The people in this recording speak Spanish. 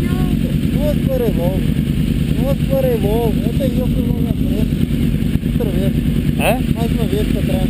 no es por el bobo, no es por el bobo, este yo fui muy atrás, otro bien, ¿Eh? más me vierte atrás.